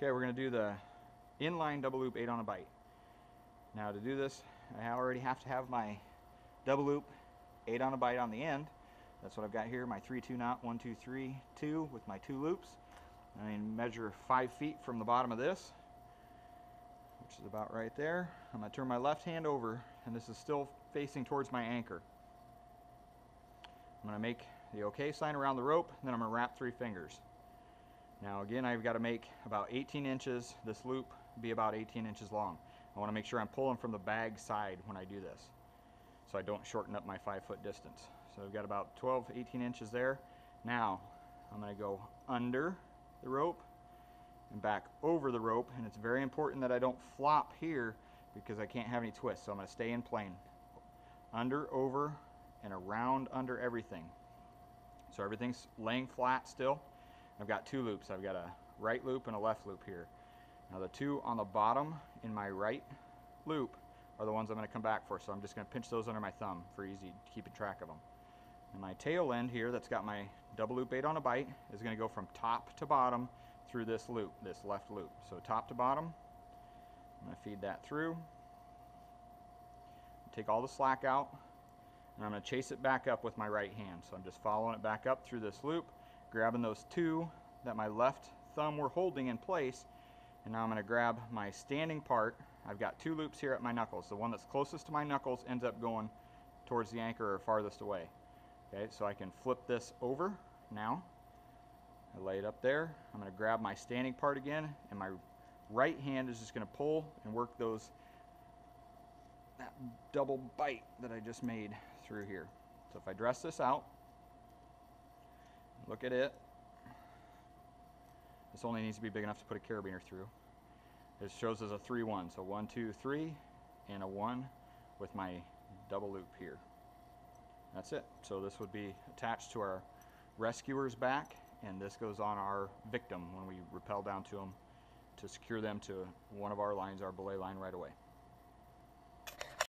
Okay, we're going to do the inline double loop 8 on a bite. Now to do this, I already have to have my double loop 8 on a bite on the end. That's what I've got here, my 3-2 knot, 1, 2, 3, 2 with my two loops. I measure 5 feet from the bottom of this, which is about right there. I'm to turn my left hand over, and this is still facing towards my anchor. I'm to make the OK sign around the rope, then I'm to wrap three fingers. Now again, I've got to make about 18 inches, this loop be about 18 inches long. I want to make sure I'm pulling from the bag side when I do this, so I don't shorten up my five foot distance. So I've got about 12, 18 inches there. Now, I'm going to go under the rope and back over the rope, and it's very important that I don't flop here because I can't have any twists, so I'm going to stay in plane. Under, over, and around under everything. So everything's laying flat still. I've got two loops. I've got a right loop and a left loop here. Now the two on the bottom in my right loop are the ones I'm going to come back for, so I'm just going to pinch those under my thumb for easy keeping track of them. And my tail end here that's got my double loop 8 on a bite is going to go from top to bottom through this loop, this left loop. So top to bottom, I'm going to feed that through. Take all the slack out, and I'm going to chase it back up with my right hand. So I'm just following it back up through this loop, grabbing those two that my left thumb were holding in place, and now I'm going to grab my standing part. I've got two loops here at my knuckles. The one that's closest to my knuckles ends up going towards the anchor or farthest away. Okay, so I can flip this over now. I lay it up there. I'm going to grab my standing part again, and my right hand is just going to pull and work those that double bite that I just made through here. So if I dress this out, look at it, this only needs to be big enough to put a carabiner through. It shows as a 3-1, so 1, 2, 3, and a 1 with my double loop here. That's it. So this would be attached to our rescuer's back, and this goes on our victim when we rappel down to them to secure them to one of our lines, our belay line right away.